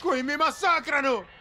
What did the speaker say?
Qui ecco, mi massacrano!